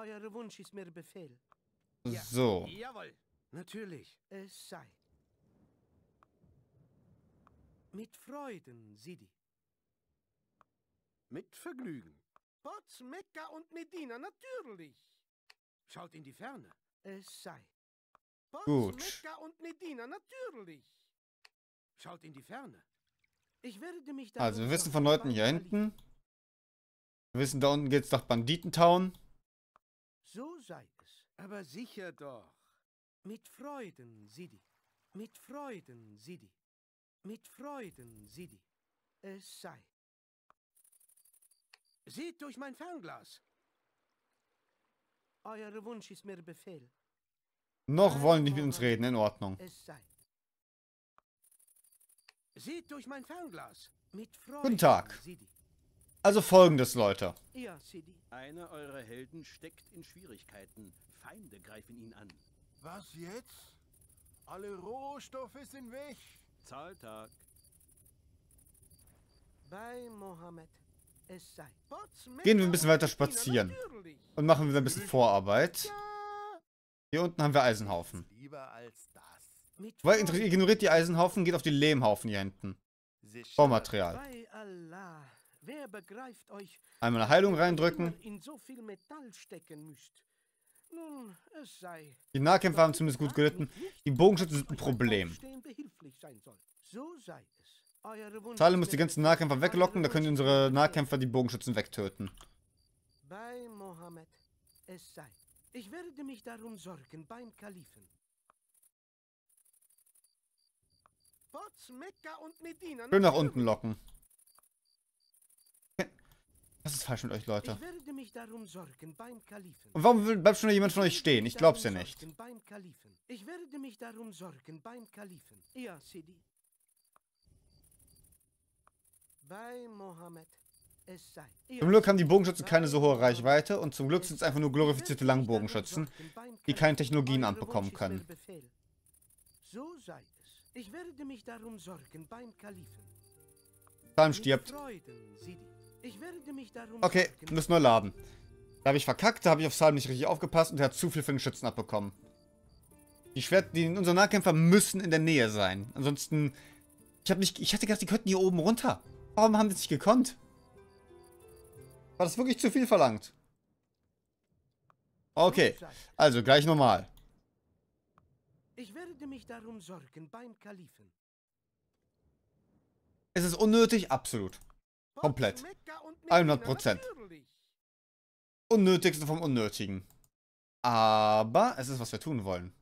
Euer Wunsch ist mir Befehl. So. Jawohl. Natürlich, es sei. Mit Freuden, Sidi. Mit Vergnügen. Potz, Mekka und Medina, natürlich. Schaut in die Ferne. Es sei. Potz, Gut. Mekka und Medina, natürlich. Schaut in die Ferne. Ich werde mich Also, wir wissen von Leuten hier hinten. Wir wissen, da unten geht's nach Banditentown. So sei es. Aber sicher doch. Mit Freuden, Sidi. Mit Freuden, Sidi. Mit Freuden, Sidi. Es sei. Seht durch mein Fernglas. Euer Wunsch ist mir Befehl. Noch wollen die mit uns reden, in Ordnung. Es sei. Seht durch mein Fernglas. Mit Freuden, Guten Tag. Sidi. Also folgendes, Leute. Ja, Sidi. Einer eurer Helden steckt in Schwierigkeiten. Feinde greifen ihn an. Was jetzt? Alle Rohstoffe sind weg. Zahltag. Bei Mohammed. Es sei. Gehen wir ein bisschen weiter spazieren. Und machen wieder ein bisschen Vorarbeit. Ja. Hier unten haben wir Eisenhaufen. Lieber als das. Mit Weil ignoriert die Eisenhaufen, geht auf die Lehmhaufen hier hinten. Baumaterial. Wer begreift euch, Einmal eine Heilung reindrücken. in so viel Metall stecken müsst? Nun, es sei. Die Nahkämpfer haben zumindest gut gelitten. Die Bogenschützen sind ein Problem. So sei es. Muss die ganzen. Nahkämpfer weglocken, da können unsere. Nahkämpfer die Bogenschützen wegtöten. Bei Mohammed. Es sei. Ich werde mich darum sorgen beim Kalifen. Potz, Mekka und Medina, Schön nach unten locken. Was ist falsch mit euch, Leute? Ich werde mich darum sorgen beim Kalifen. Und warum will- bleibt schon jemand von euch stehen? Ich glaub's ja nicht. sorgen Beim Kalifen. Ich werde mich darum sorgen beim Kalifen. Ja, Sidi. Bei Mohammed. Es sei. Ja, Zum Glück haben die. Bogenschützen keine so hohe. Reichweite und zum Glück sind es einfach nur glorifizierte Langbogenschützen, die keine. Technologien abbekommen können. So sei es. Ich werde mich darum sorgen beim Kalifen. Salem Mit stirbt. Freuden, Sidi. Ich werde mich darum Okay, müssen neu laden. Da habe ich verkackt, da habe ich auf Salem nicht richtig aufgepasst und der hat zu viel von den Schützen abbekommen. Die Schwert, die unsere Nahkämpfer müssen in der Nähe sein. Ansonsten, ich habe nicht, ich hatte gedacht, die könnten hier oben runter. Warum haben die es nicht gekonnt? War das wirklich zu viel verlangt? Okay, also gleich normal. Ich werde mich darum sorgen beim Kalifen. Es ist unnötig, absolut. Komplett. Mekka und 100%. Medina, natürlich. Unnötigste vom Unnötigen. Aber es ist, was wir tun wollen.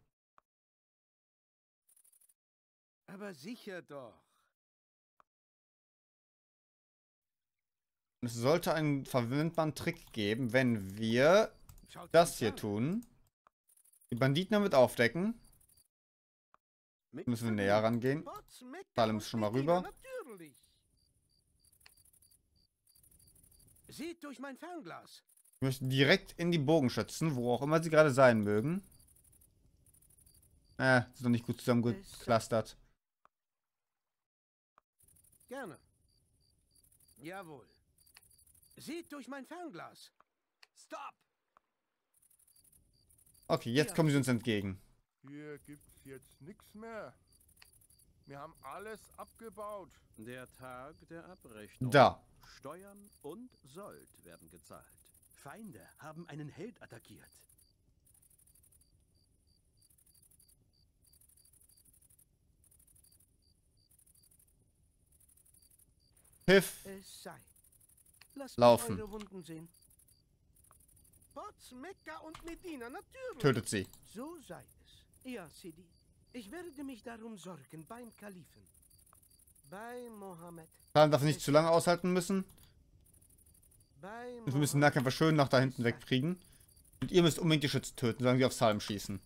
Aber sicher doch. Es sollte einen verwendbaren Trick geben, wenn wir das hier tun. Die Banditen damit aufdecken. Müssen wir näher rangehen. Salem ist schon mal rüber. Natürlich. Seht durch mein Fernglas. Wir möchten direkt in die Bogenschützen, wo auch immer sie gerade sein mögen. Äh, sind noch nicht gut zusammengeklustert. Gerne. Jawohl. Seht durch mein Fernglas. Stop! Okay, jetzt kommen sie uns entgegen. Hier gibt's jetzt nichts mehr. Wir haben alles abgebaut. Der Tag der Abrechnung. Da. Steuern und Sold werden gezahlt. Feinde haben einen Held attackiert. Piff. Es sei. Lasst mich Laufen. eure Wunden sehen. Potz, Mekka und Medina, natürlich. Tötet sie. So sei es. Ja, Sidi. Ich werde mich darum sorgen beim Kalifen. Salem darf nicht zu lange aushalten müssen. Und wir müssen. Nahkämpfer schön nach da hinten wegkriegen. Und ihr müsst unbedingt die Schützen töten, solange sie auf Salem schießen.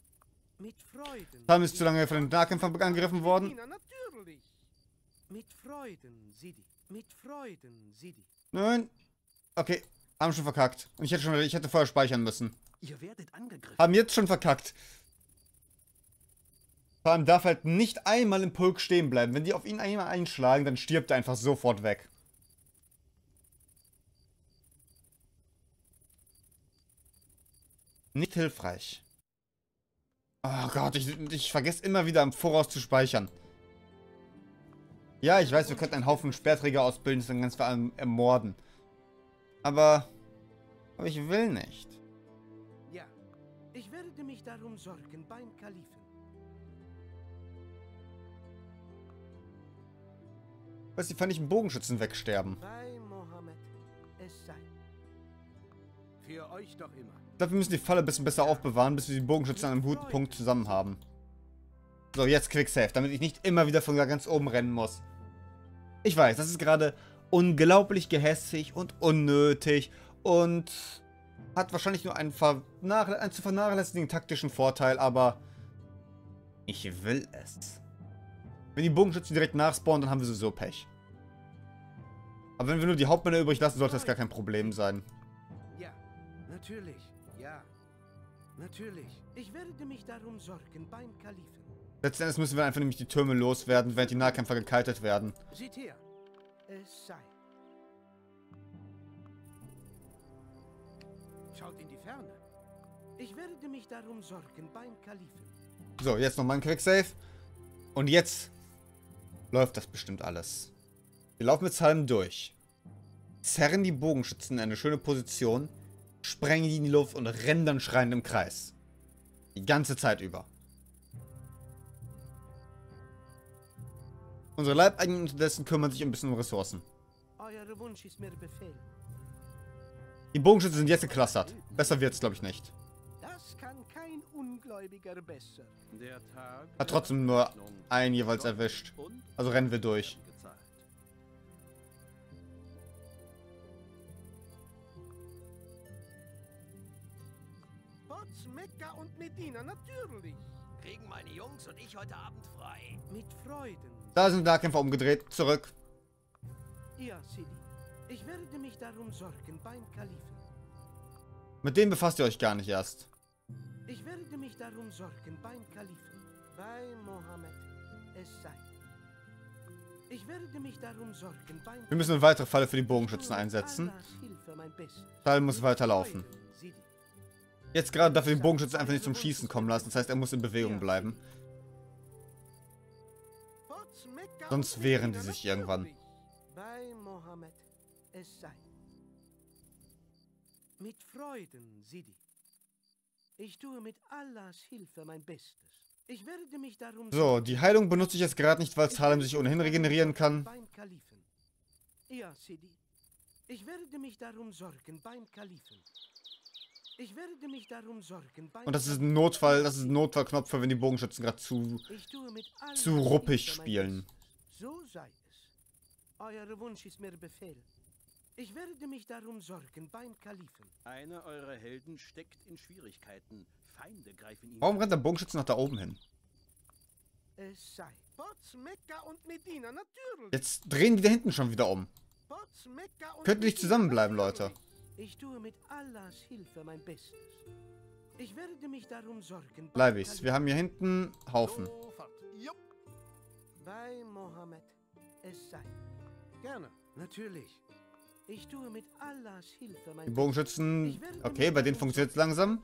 Salem ist zu lange von den Nahkämpfern angegriffen worden. Nein. Okay, haben schon verkackt. Und ich hätte schon, ich hätte vorher speichern müssen. Haben jetzt schon verkackt. Vor allem darf halt nicht einmal im Pulk stehen bleiben. Wenn die auf ihn einmal einschlagen, dann stirbt er einfach sofort weg. Nicht hilfreich. Oh Gott, ich, ich vergesse immer wieder im Voraus zu speichern. Ja, ich weiß, wir könnten einen Haufen Sperrträger ausbilden, dann ganz vor allem ermorden. Aber, aber ich will nicht. Ja, ich werde mich darum sorgen beim Kalifen. Was die feindlichen Bogenschützen wegsterben. Bei Mohammed es sei. Für euch doch immer. Ich glaube, wir müssen die Falle ein bisschen besser aufbewahren, bis wir die Bogenschützen an einem guten Punkt zusammen haben. So, jetzt Quicksave, damit ich nicht immer wieder von da ganz oben rennen muss. Ich weiß, das ist gerade unglaublich gehässig und unnötig und hat wahrscheinlich nur einen, einen zu vernachlässigen taktischen Vorteil, aber ich will es. Wenn die Bogenschützen direkt nachspawnen, dann haben wir sowieso Pech. Aber wenn wir nur die Hauptmänner übrig lassen, sollte das gar kein Problem sein. Ja, natürlich, ja. Natürlich. Ich werde mich darum sorgen beim Kalifen. Letzten Endes müssen wir einfach nämlich die Türme loswerden, während die Nahkämpfer gekaltet werden. Seht her. Es sei. Schaut in die Ferne. Ich werde mich darum sorgen beim Kalifen. So, jetzt nochmal ein Quicksave. Und jetzt läuft das bestimmt alles. Wir laufen mit Salm durch. Zerren die Bogenschützen in eine schöne Position, sprengen die in die Luft und rennen dann schreiend im Kreis. Die ganze Zeit über. Unsere Leibeigenen unterdessen kümmern sich ein bisschen um Ressourcen. Euer Wunsch ist mir Befehl. Die Bogenschützen sind jetzt geklustert. Besser wird's, glaube ich, nicht. Das kann kein Ungläubiger besser. Der Tag Hat trotzdem nur einen jeweils erwischt. und Also rennen wir durch. Pots, Mekka und Medina, natürlich. Kriegen meine Jungs und ich heute Abend frei. Mit Freuden. Da sind Nahkämpfer umgedreht. Zurück. Ja, Sidi. Ich werde mich darum sorgen beim Kalifen. Mit dem befasst ihr euch gar nicht erst. Ich werde mich darum sorgen beim Kalifen. Bei Mohammed es sei. Wir müssen eine weitere Falle für die Bogenschützen einsetzen. Teil muss weiterlaufen. Jetzt gerade darf er den Bogenschützen einfach nicht zum Schießen kommen lassen. Das heißt, er muss in Bewegung bleiben. Sonst wehren die sich irgendwann. natürlich. Bei Mohammed es sei. Mit Freuden, Sidi. Ich tue mit Allahs Hilfe mein Bestes. Ich werde mich darum So, die Heilung benutze ich jetzt gerade nicht, weil Salem sich ohnehin regenerieren kann. Beim Kalifen. Ja, Sidi. Ich werde mich darum sorgen beim Kalifen. Ich werde mich darum sorgen beim Und das ist ein. Notfall, das ist ein Notfallknopf, für wenn die Bogenschützen gerade zu... Zu ruppig spielen. So sei es. Euer Wunsch ist mir Befehl. Ich werde mich darum sorgen beim Kalifen. Einer eurer Helden steckt in Schwierigkeiten. Feinde greifen ihn Warum rennt der Bogenschütze nach da oben hin? Es sei. Pots, Mekka und Medina, natürlich. Jetzt drehen die da hinten schon wieder um. Pots, Mekka und Könnt ihr nicht zusammenbleiben, Leute? Ich tue mit Allahs Hilfe mein Bestes. Ich werde mich darum sorgen. beim Bleib ich's. Wir haben hier hinten Haufen. Bei Mohammed es sei. Gerne. Natürlich. Ich tue mit Allahs Hilfe mein Die Bogenschützen... Okay, bei denen funktioniert es langsam.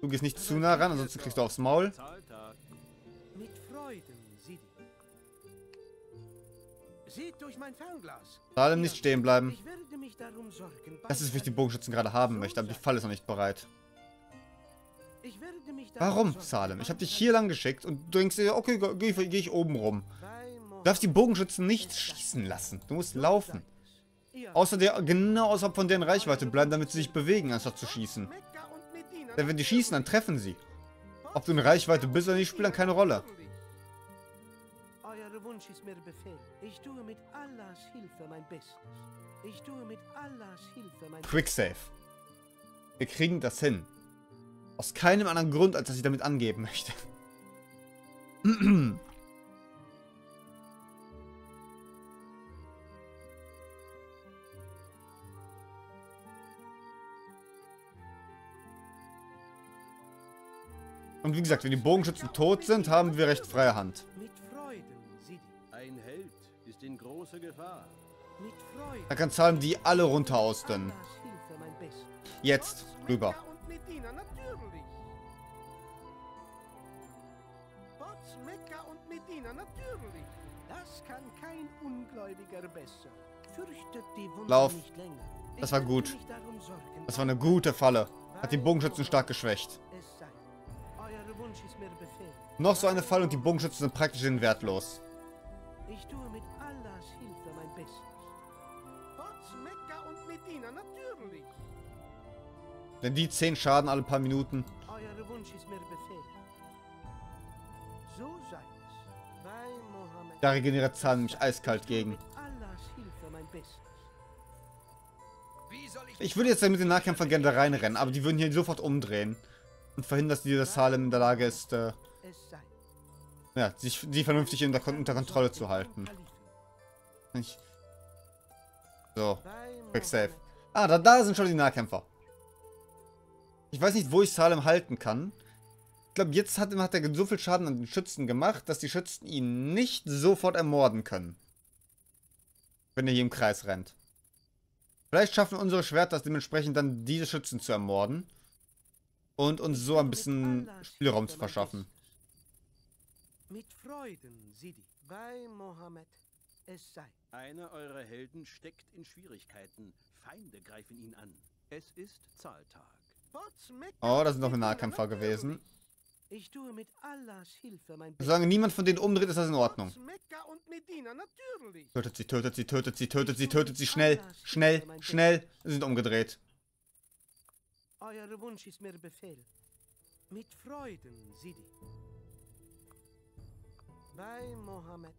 Du gehst nicht zu nah ran, ansonsten kriegst du aufs Maul. Salem nicht stehen bleiben. Das ist, wie ich die Bogenschützen gerade haben möchte, aber die Falle ist noch nicht bereit. Kalifen. Ich werde mich darum Warum, Salem? Ich habe dich hier lang geschickt und du denkst dir, okay, gehe geh, ich oben rum. Du darfst die Bogenschützen nicht schießen lassen. Du musst laufen. Außer der, genau außerhalb von deren Reichweite bleiben, damit sie sich bewegen, anstatt zu schießen. Denn wenn die schießen, dann treffen sie. Ob du in Reichweite bist oder nicht, spielt dann keine Rolle. Euer Wunsch ist mir Befehl. Ich tue mit Allahs Hilfe mein Bestes. Ich tue mit Allahs Hilfe mein Quicksave. Wir kriegen das hin. Aus keinem anderen Grund, als dass ich damit angeben möchte. Und wie gesagt, wenn die Bogenschützen tot sind, haben wir recht freie Hand. Ein Held ist in großer Gefahr. Da kann du die alle runter aus. Jetzt, rüber. Lauf. Das war gut. Das war eine gute Falle. Hat den Bogenschützen stark geschwächt. Noch so eine Falle und die Bogenschützen sind praktisch wertlos. Ich tue mit Allahs Hilfe mein Bestes. Trotz Mekka und Medina, natürlich. Denn die 10 Schaden alle paar Minuten. Euer Wunsch ist mir Befehl. So sei es. Bei Mohammed. Da regeneriert Zahn nämlich eiskalt gegen. Ich würde jetzt mit den Nahkämpfern gerne da reinrennen, aber die würden hier sofort umdrehen. Und verhindern, dass dieser Salem in der Lage ist, äh, ja, sich die vernünftig unter, unter Kontrolle zu halten. Ich, so, Quick Save. Ah, da, da sind schon die Nahkämpfer. Ich weiß nicht, wo ich Salem halten kann. Ich glaube, jetzt hat, hat er so viel Schaden an den Schützen gemacht, dass die Schützen ihn nicht sofort ermorden können. Wenn er hier im Kreis rennt. Vielleicht schaffen unsere Schwerter das dementsprechend dann diese Schützen zu ermorden. Und uns so ein bisschen Spielraum zu verschaffen. Mit Freuden, Sidi. Bei Mohammed. Es sei. Einer eurer Helden steckt in Schwierigkeiten. Feinde greifen ihn an. Es ist Zahltag. Oh, da und sind noch Medina, Nahkämpfer gewesen. Ich tue mit Allahs Hilfe mein. Solange niemand von denen umdreht, ist das in Ordnung. Trotz Mekka und Medina, natürlich. Tötet sie, tötet sie, tötet sie, tötet sie, tötet sie, schnell, schnell, schnell. Sie sind umgedreht. Euer Wunsch ist mir Befehl. Mit Freuden, Sidi. Bei Mohammed.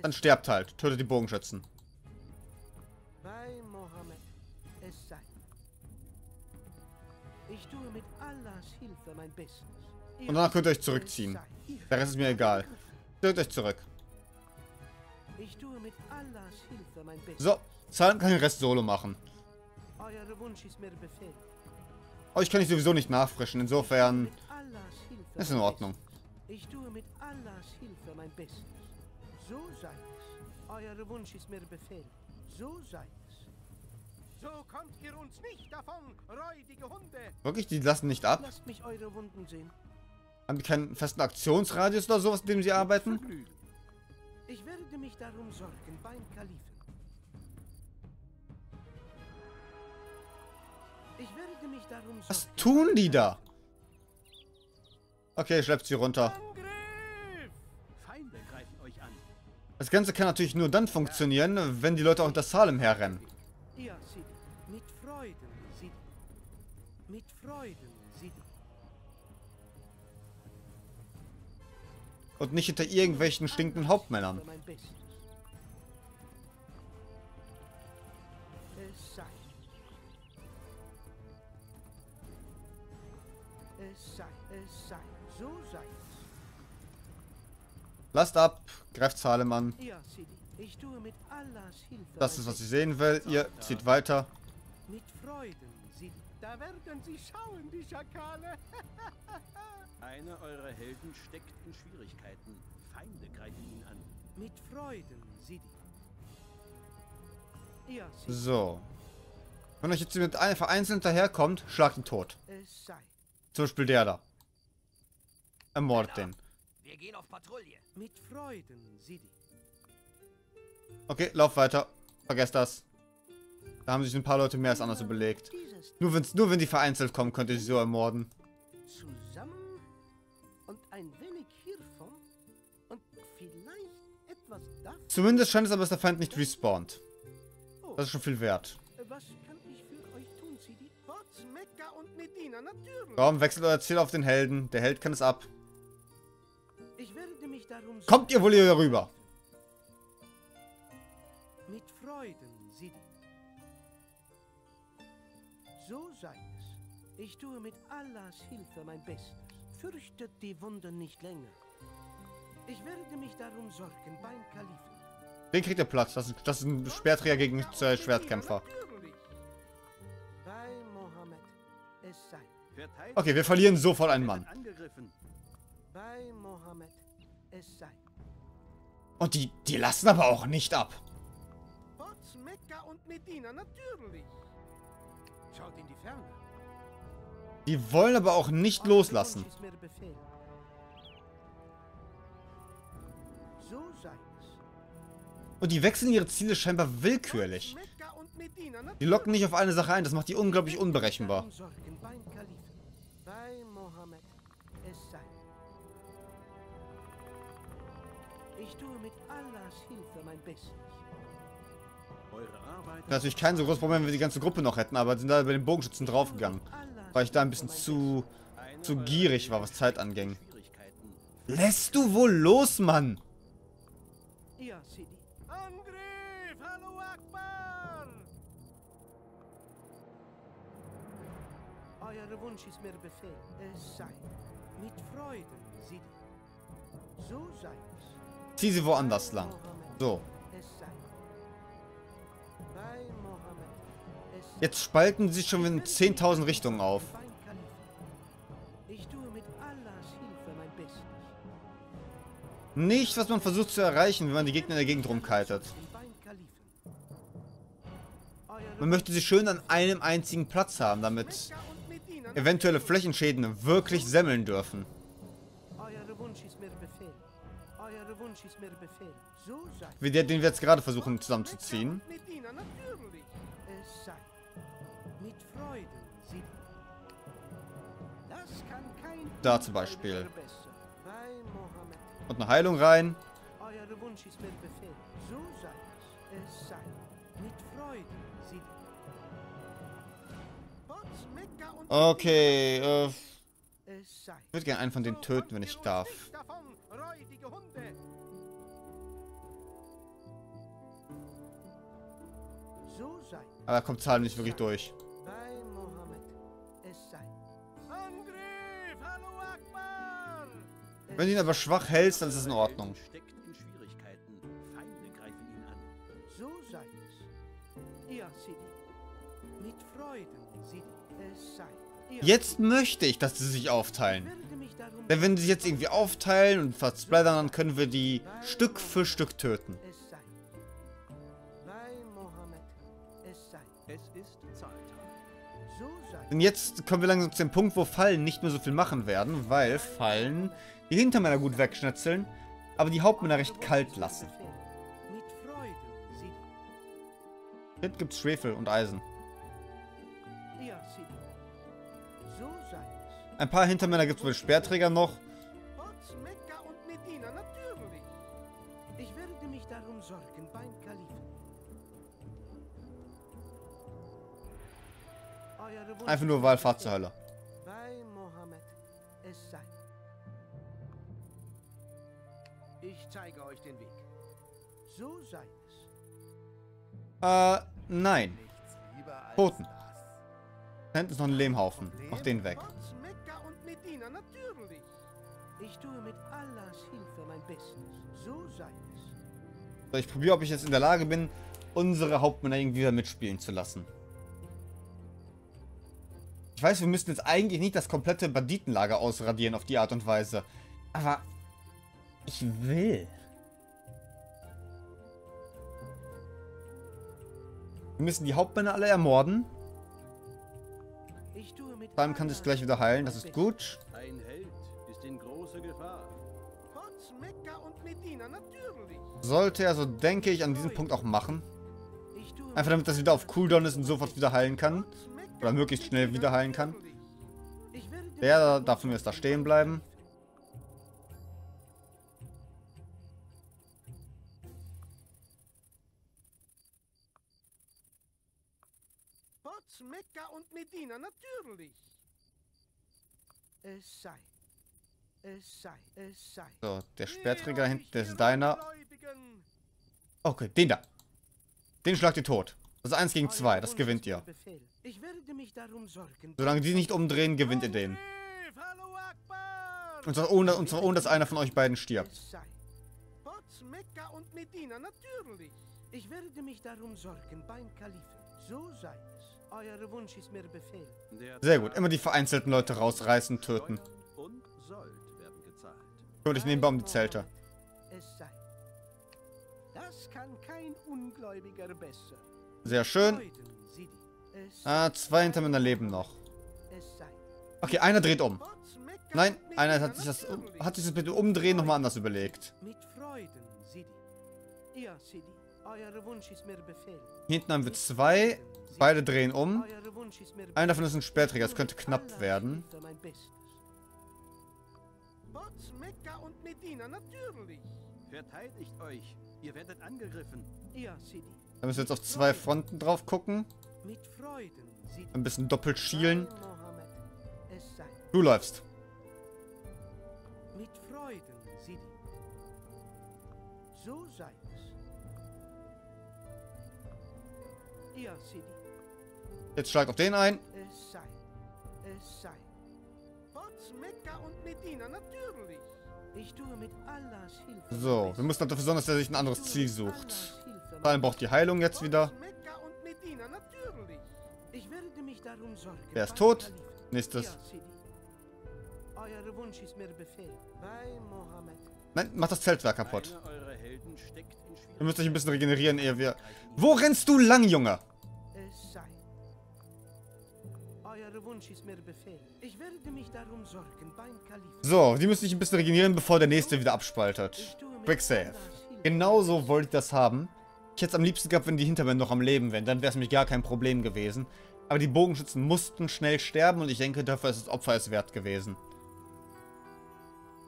Dann sterbt halt. Tötet die Bogenschützen. Bei Mohammed. Es sei. Ich tue mit Allahs Hilfe mein Bestes. Und danach könnt ihr euch zurückziehen. Der Rest ist mir egal. Zieht euch zurück. Ich tue mit Allahs Hilfe mein Bestes. So, Salem kann den Rest solo machen. Euer Wunsch ist mir Befehl. Euch kann ich sowieso nicht nachfrischen, insofern Mit ist in Ordnung. Ich tue mit Allahs Hilfe mein Bestes. So sei es. Euer Wunsch ist mir Befehl. So sei es. So kommt ihr uns nicht davon, räudige Hunde. Wirklich, die lassen nicht ab? Lasst mich eure Wunden sehen. Haben die keinen festen Aktionsradius oder sowas, in dem sie arbeiten? Ich werde mich darum sorgen beim Kalifen. Was tun die da? Okay, schleppt sie runter. Angriff! Feinde greifen euch an. Das Ganze kann natürlich nur dann funktionieren, wenn die Leute auch hinter Salem herrennen. Ja, Sidi. Mit Freuden, Sidi. Mit Freuden, Sidi. Und nicht hinter irgendwelchen stinkenden Hauptmännern. Mein Bestes. Lasst ab, greift Hilfe. Das ist, was ich sehen will. Ihr zieht weiter. Mit Freuden, Sidi. Da werden sie schauen, die Schakale. Einer eurer Helden steckt in Schwierigkeiten. Feinde greifen ihn an. Mit Freuden, Sidi. Ja, Sidi. So. Wenn euch jetzt mit einer vereinzelt daherkommt, schlagt ihn tot. Es sei. Zum Beispiel der da. Ermordet den. Wir gehen auf Patrouille. Mit Freuden, Sidi. Okay, lauf weiter. Vergesst das. Da haben sich ein paar Leute mehr als anders überlegt. Nur, wenn's, nur wenn die vereinzelt kommen, könnt ihr sie so ermorden. zusammen und ein wenig hiervon und vielleicht etwas davon. Zumindest scheint es aber, dass der Feind nicht respawnt. Das ist schon viel wert. Was kann ich für euch tun, Sidi? Trotz Mekka und Medina, natürlich. Komm, wechselt euer Ziel auf den Helden. Der Held kann es ab. Kommt ihr wohl hier rüber? Mit Freuden, Sidi. So sei es. Ich tue mit Allahs Hilfe mein Bestes. Fürchtet die Wunden nicht länger. Ich werde mich darum sorgen beim Kalifen. Den kriegt ihr Platz. Das ist, das ist ein Speerträger gegen äh, Schwertkämpfer. Natürlich. Bei Mohammed. Es sei. Verteidigt Okay, wir verlieren sofort einen Mann. Bei Mohammed. Es sei. Und die, die lassen aber auch nicht ab. Trotz Mekka und Medina, natürlich. Schaut in die Ferne. Die wollen aber auch nicht loslassen. So. Und die wechseln ihre Ziele scheinbar willkürlich. Die locken nicht auf eine Sache ein, das macht die unglaublich unberechenbar. Bei Mohammed es sei. Ich tue mit Allahs Hilfe mein Bestes. Eure Arbeit Das ist natürlich kein so großes Problem, wenn wir die ganze Gruppe noch hätten, aber sind da bei den Bogenschützen draufgegangen. Weil ich da ein bisschen zu, zu gierig war, was Zeit anging. Lässt du wohl los, Mann? Ja, Sidi. Angriff! Hallo Akbar! Euer Wunsch ist mir Befehl. Es sei. Mit Freuden, Sidi. So sei es. Zieh sie woanders lang. So. Jetzt spalten sie schon in 10.000 Richtungen auf. Nicht, was man versucht zu erreichen, wenn man die Gegner in der Gegend. Euer Man möchte sie schön an einem einzigen Platz haben, damit eventuelle Flächenschäden wirklich semmeln dürfen. Den wir jetzt gerade versuchen zusammenzuziehen. und Medina, natürlich. es sei. Mit Freuden, Sidi. Das kann kein Da zum Beispiel. Und eine Heilung rein. Euer Wunsch ist mir Befehl. So sei es. Es sei. Mit Freuden, Sidi. Trotz Mekka und Okay, äh, ich würde gerne einen von denen töten, wenn ich darf. So sei. Aber da kommt Zahlen nicht wirklich durch. Bei Mohammed. Es sei. Angriff! Hallo Akbar! Wenn du ihn aber schwach hältst, dann ist es in Ordnung. Steckt in Schwierigkeiten. Feinde greifen ihn an. So sei es. Ja, Sidi. Mit Freuden, Sidi. Es sei. Jetzt möchte ich, dass sie sich aufteilen. Denn wenn sie sich jetzt irgendwie aufteilen und versplattern, dann können wir die Stück für Stück töten. Denn jetzt kommen wir langsam zu dem Punkt, wo Fallen nicht mehr so viel machen werden, weil Fallen die Hintermänner gut wegschnetzeln, aber die Hauptmänner recht kalt lassen. Mit. Jetzt gibt's Schwefel und Eisen. Ein paar Hintermänner gibt's den Speerträgern noch. Ich werde mich darum sorgen beim Kalifen. Einfach nur Wallfahrt zur Hölle. Bei Mohammed. Es sei. Ich zeige euch den Weg. So sei es. Äh, nein. Toten. Da hinten ist noch ein Lehmhaufen. Auch den weg. Ich tue mit Allahs Hilfe mein Bestes. So sei es. So, ich probiere, ob ich jetzt in der Lage bin, unsere Hauptmänner irgendwie wieder mitspielen zu lassen. Ich weiß, wir müssten jetzt eigentlich nicht das komplette Banditenlager ausradieren auf die Art und Weise. Aber ich will. Wir müssen die Hauptmänner alle ermorden. Mit Dann kann sich gleich wieder heilen. Das ist gut. Ein Held ist in großer Gefahr. Trotz Mekka und Medina, natürlich. Sollte er, so denke ich, an diesem Punkt auch machen. Einfach damit das wieder auf Cooldown ist und sofort wieder heilen kann. Oder möglichst schnell wieder heilen kann. Der darf von mir jetzt da stehen bleiben. Mekka und Medina, natürlich. Es sei. Es sei. Es sei. So, der Speerträger Wehe hinten, ist deiner. Okay, den da. Den schlagt ihr tot. Ist 1 gegen 2, das gewinnt ihr. Solange die nicht umdrehen, gewinnt ihr den. Und zwar ohne, und zwar ohne dass einer von euch beiden stirbt. Mekka und Medina, natürlich. Ich werde mich darum sorgen beim Kalifen. So sei es. Euer Wunsch ist mir Befehl. Sehr gut, immer die vereinzelten Leute rausreißen, töten. Und ich nehme um die Zelte. Es sei. Das kann kein Ungläubiger besser. Sehr schön. Ah, zwei Hintermänner leben noch. es sei. Okay, einer dreht um. Nein, einer hat sich das, hat sich das mit dem Umdrehen nochmal anders überlegt. Mit Freuden, Ja, Sidi. Euer Wunsch ist mir Befehl. Hier hinten haben wir zwei. Beide drehen um. Einer davon ist ein Sperrträger. Das könnte knapp werden. Hilfe mein Bestes. Bots, Mekka und Medina, natürlich. Verteidigt euch. Ihr werdet angegriffen. Ja, Sidi. Da müssen wir jetzt auf zwei Fronten drauf gucken. Ein bisschen doppelt schielen. Du läufst. Mit Freuden, Sidi. So sei es. Ja, Sidi. Jetzt schlag auf den ein. Es sei. Es sei. Bots, Mekka und Medina, natürlich. Ich tue mit Allahs Hilfe. So, wir müssen dafür sorgen, dass er sich ein anderes. Ziel sucht. Vor allem braucht die Heilung jetzt wieder. Der ist tot. Nächstes. Nein, mach das Zeltwerk kaputt. Ihr müsst euch ein bisschen regenerieren, ehe wir... Wo rennst du lang, Junge? So, die müssen sich ein bisschen regenerieren, bevor der nächste wieder abspaltet. Quick Save. Genauso wollte ich das haben. Ich hätte es am liebsten gehabt, wenn die Hintermänner noch am Leben wären. Dann wäre es nämlich gar kein Problem gewesen. Aber die Bogenschützen mussten schnell sterben und ich denke, dafür ist das Opfer es wert gewesen.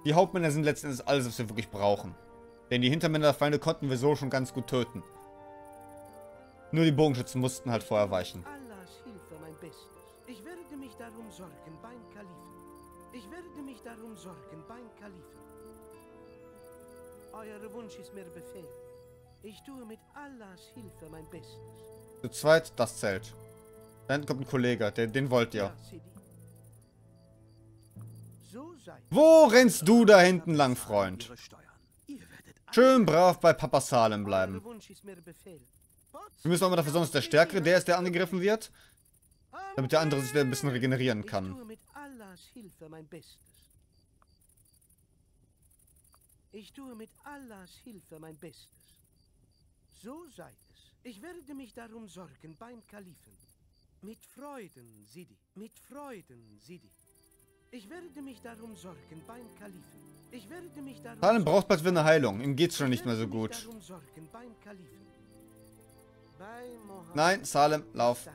Die Hauptmänner sind letzten Endes alles, was wir wirklich brauchen. Denn die Hintermänner der Feinde konnten wir so schon ganz gut töten. Nur die Bogenschützen mussten halt vorher weichen. Allahs Hilfe mein Bestes. Ich werde mich darum sorgen beim Kalifen. Ich werde mich darum sorgen beim Kalifen. Euer Wunsch ist mir Befehl. Ich tue mit Allahs Hilfe mein Bestes. Zu zweit das Zelt. Da hinten kommt ein Kollege, den, den wollt ihr. Wo rennst du da hinten lang, Freund? Schön brav bei Papa Salem bleiben. Wir müssen auch mal dafür sorgen, dass der Stärkere der ist, der angegriffen wird. Damit der andere sich ein bisschen regenerieren Ich kann. tue mit Allahs Hilfe mein Bestes. Ich tue mit Allahs Hilfe mein Bestes. So sei es. Ich werde mich darum sorgen beim Kalifen. Mit Freuden, Sidi. Mit Freuden, Sidi. Ich werde mich darum sorgen beim Kalifen. Ich werde mich darum Salem braucht bald wieder eine Heilung. Ihm geht's schon Ich nicht mehr so werde mich gut. darum sorgen beim Kalifen. Bei. Nein, Salem, lauf.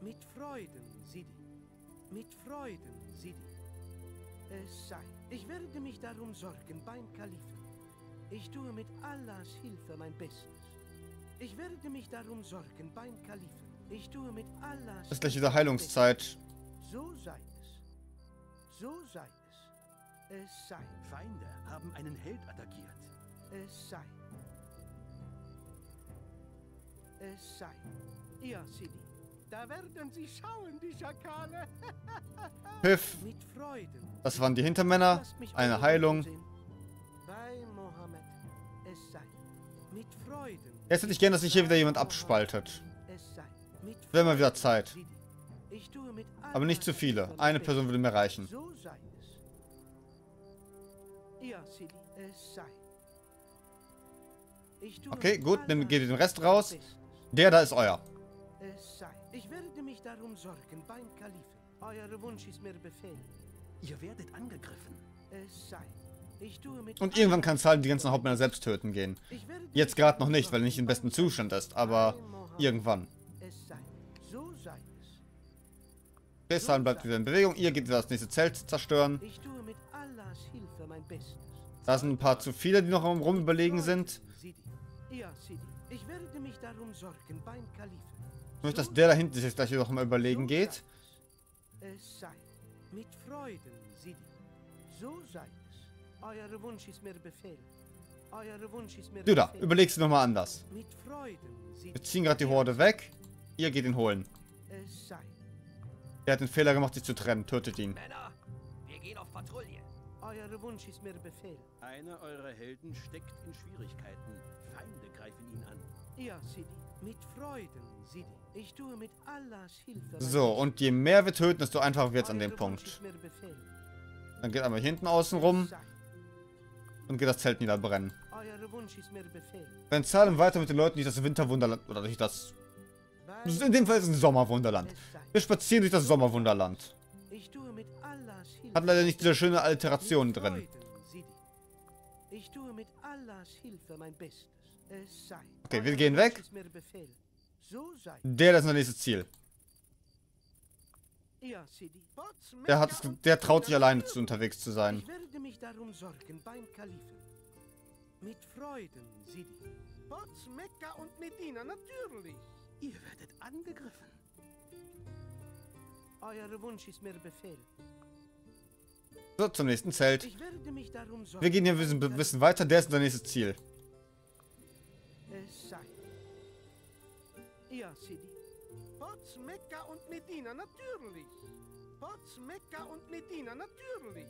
Mit Freuden, Sidi. Mit Freuden, Sidi. Es sei. Ich werde mich darum sorgen beim Kalifen. Ich tue mit Allahs Hilfe mein Bestes. Ich werde mich darum sorgen beim Kalifen. Ich tue mit Allahs Es ist gleich wieder Heilungszeit. So sei es. So sei es. Es sei. Feinde haben einen Held attackiert. Es sei. Es sei. Ja, Sidi. da werden sie schauen, die Schakale. Piff. Mit Freuden. Das waren die Hintermänner. Eine Heilung. Bei Mohammed. Es sei. Mit Freuden. Jetzt hätte ich gern, dass sich hier wieder jemand abspaltet. Es sei. Mit Wäre mal wieder Zeit. Aber nicht zu viele. Eine Person würde mir reichen. Bestes. So sei es. Ja, Sidi. Es sei. Ich tue Okay, gut, dann geht ihr den Rest raus. Der da ist euer. Es sei. Ich werde mich darum sorgen beim Kalifen. Euer Wunsch ist mir Befehl. Ihr werdet angegriffen. Es sei. Und irgendwann kann Salem die ganzen Hauptmänner selbst töten gehen. Jetzt gerade noch nicht, weil er nicht im besten Zustand ist. Aber irgendwann. Es es. Salem bleibt wieder in Bewegung. Ihr geht wieder das nächste Zelt zerstören. Da sind ein paar zu viele, die noch rum überlegen sind. Ich werde mich darum sorgen beim Kalifen. Nur nicht, dass der da hinten sich gleich noch mal überlegen geht. Euer Wunsch ist mir Befehl. Euer Wunsch ist mir Du da, Befehl. überlegst du nochmal anders. Mit Freuden, Sidi. Wir ziehen gerade die Horde weg. Ihr geht ihn holen. Es sei. Er hat den Fehler gemacht, sich zu trennen. Tötet ihn. Männer, wir gehen auf Patrouille. Euer Wunsch ist mir Befehl. Einer eurer Helden steckt in Schwierigkeiten. Feinde greifen ihn an. Ja, Sidi. Mit Freuden, Sidi. Ich tue mit Allahs Hilfe. So, und je mehr wir töten, desto einfacher wird es an dem Punkt. Dann geht einmal hinten außen rum. Und geht das Zelt niederbrennen. Wenn Salem weiter mit den Leuten durch das Winterwunderland, oder durch das... In dem Fall ist es ein Sommerwunderland. Wir spazieren durch das Sommerwunderland. Hat leider nicht diese schöne Alliteration mit drin. Okay, wir gehen weg. Der ist unser nächstes Ziel. Ja, Sidi. Potz, Der, hat, und der traut sich alleine zu unterwegs zu sein. Ich werde mich darum sorgen beim Kalifen. Mit Freuden, Sidi. Potz, Mekka und Medina, natürlich. Ihr werdet angegriffen. Euer Wunsch ist mir Befehl. So, zum nächsten Zelt. Ich werde mich darum sorgen. Wir gehen hier ein bisschen, Kalifen. bisschen weiter. Der ist unser nächstes Ziel. Es sei. Ja, Sidi. Potz, Mekka und Medina, natürlich. Potz, Mekka und Medina, natürlich.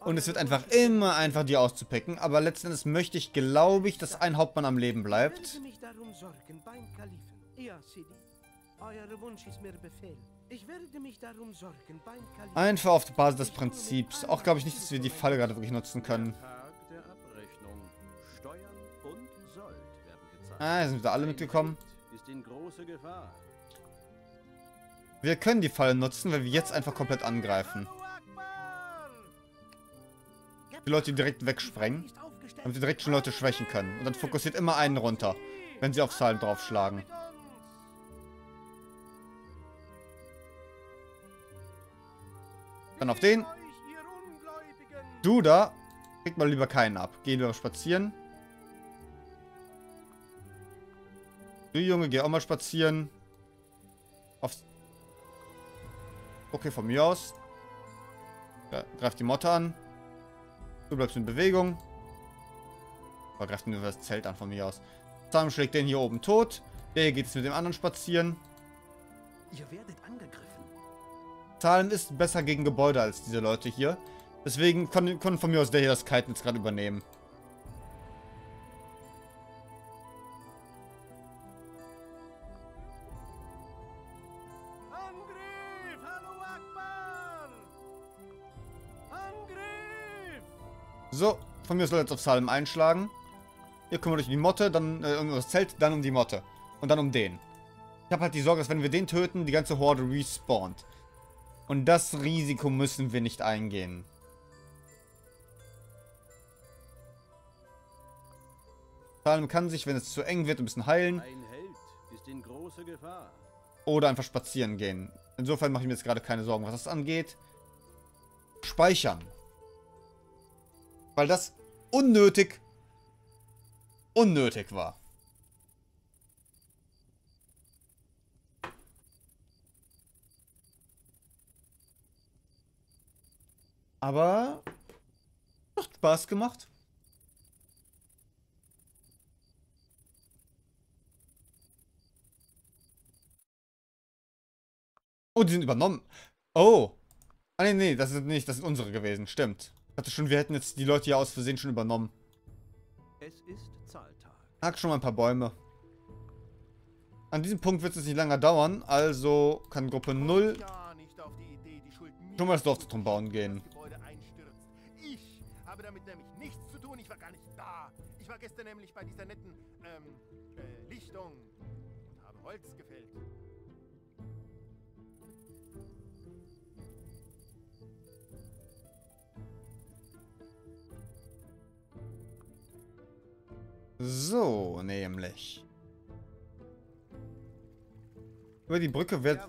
Und es wird einfach immer einfach, die auszupicken. Aber letzten Endes möchte ich, glaube ich, dass ein Hauptmann am Leben Ich bleibt. mich darum sorgen beim Kalifen. Ja, Sidi. Euer Wunsch ist mir Befehl. Ich werde mich darum sorgen beim Kalifen. Einfach auf der Basis des Prinzips. Auch glaube ich nicht, dass wir die Falle gerade wirklich nutzen können. Ah, sind wieder alle mitgekommen. Ist in große Gefahr. Wir können die Falle nutzen, weil wir jetzt einfach komplett angreifen. Die Leute direkt wegsprengen, damit wir direkt schon Leute schwächen können. Und dann fokussiert immer einen runter, wenn sie auf Salm draufschlagen. Dann auf den. Du da, kriegt mal lieber keinen ab. Geh lieber spazieren. Du Junge, geh auch mal spazieren. Aufs okay, von mir aus. Ja, greif die Motte an. Du bleibst in Bewegung. Aber greif nur das Zelt an von mir aus. Sam schlägt den hier oben tot. Der hier geht jetzt mit dem anderen spazieren. Ihr werdet angegriffen. Zahlen ist besser gegen Gebäude als diese Leute hier. Deswegen konnte kon von mir aus der hier das Kiten jetzt gerade übernehmen. Von mir soll jetzt auf Salem einschlagen. Ihr kümmert euch um die Motte, dann äh, um das Zelt, dann um die Motte. Und dann um den. Ich habe halt die Sorge, dass wenn wir den töten, die ganze Horde respawnt. Und das Risiko müssen wir nicht eingehen. Salem kann sich, wenn es zu eng wird, ein bisschen heilen. Ein Held ist in große Gefahr. Oder einfach spazieren gehen. Insofern mache ich mir jetzt gerade keine Sorgen, was das angeht. Speichern. Weil das unnötig, unnötig war. Aber hat Spaß gemacht. Oh, die sind übernommen. Oh. Ah, nee, nee, das sind nicht, das sind unsere gewesen. Stimmt. Ich dachte schon, wir hätten jetzt die Leute hier aus Versehen schon übernommen. Es ist Zahltag. Hack schon mal ein paar Bäume. An diesem Punkt wird es nicht länger dauern, also kann Gruppe 0 Ja, nicht auf die Idee, schon mal das Dorfzentrum bauen gehen. das Gebäude einstürzt. Ich habe damit nämlich nichts zu tun. Ich war gar nicht da. Ich war gestern nämlich bei dieser netten, ähm, äh, Lichtung und habe Holz gefällt. So, nämlich. Über die Brücke wird,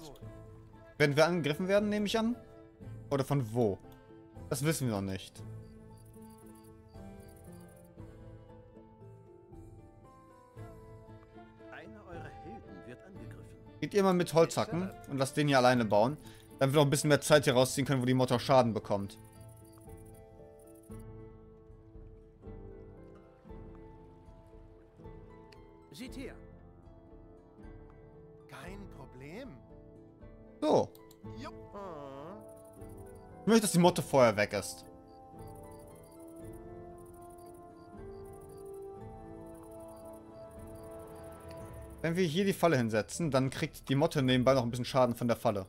werden wir angegriffen werden, nehme ich an. Oder von wo? Das wissen wir noch nicht. Einer eurer Helden wird angegriffen. Geht ihr mal mit Holzhacken und lasst den hier alleine bauen. Damit wir noch ein bisschen mehr Zeit hier rausziehen können, wo die Motor Schaden bekommt. Seht her. Kein Problem. So. Jupp. Ich möchte, dass die Motte vorher weg ist. Wenn wir hier die Falle hinsetzen, dann kriegt die Motte nebenbei noch ein bisschen Schaden von der Falle.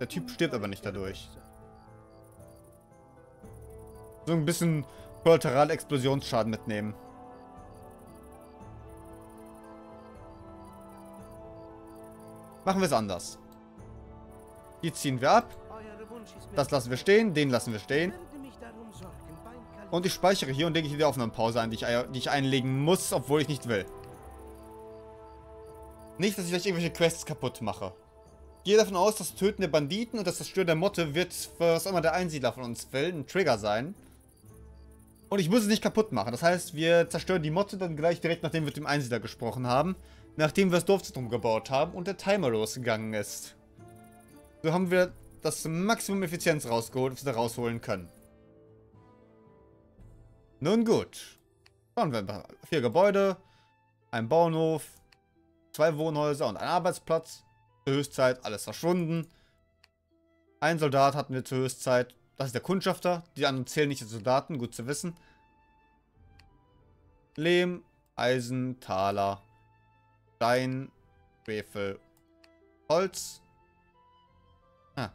Der Typ stirbt aber nicht dadurch. So ein bisschen Kollateral-Explosionsschaden mitnehmen. Machen wir es anders. Die ziehen wir ab. Das lassen wir stehen, den lassen wir stehen. Und ich speichere hier und lege hier die Aufnahmepause ein, die ich, die ich einlegen muss, obwohl ich nicht will. Nicht, dass ich gleich irgendwelche Quests kaputt mache. Gehe davon aus, das Töten der Banditen und das Zerstören der Motte wird, was immer der Einsiedler von uns will, ein Trigger sein. Und ich muss es nicht kaputt machen. Das heißt, wir zerstören die Motte dann gleich direkt, nachdem wir mit dem Einsiedler gesprochen haben. Nachdem wir das Dorfzentrum gebaut haben und der Timer losgegangen ist. So haben wir das Maximum Effizienz rausgeholt, was wir rausholen können. Nun gut. Schauen wir mal. Vier Gebäude, ein Bauernhof, zwei Wohnhäuser und ein Arbeitsplatz. Zur Höchstzeit alles verschwunden. Ein Soldat hatten wir zur Höchstzeit. Das ist der Kundschafter. Die anderen zählen nicht als Soldaten, gut zu wissen. Lehm, Eisen, Taler, Stein, Schwefel, Holz. Ah.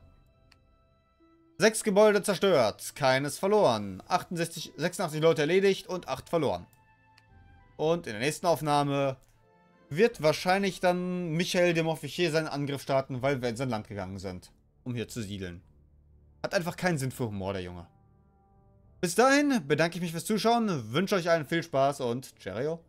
Sechs Gebäude zerstört, keines verloren. 68, 86 Leute erledigt und 8 verloren. Und in der nächsten Aufnahme wird wahrscheinlich dann Michael de Montfichier seinen Angriff starten, weil wir in sein Land gegangen sind, um hier zu siedeln. Hat einfach keinen Sinn für Humor, der Junge. Bis dahin bedanke ich mich fürs Zuschauen, wünsche euch allen viel Spaß und Cheerio.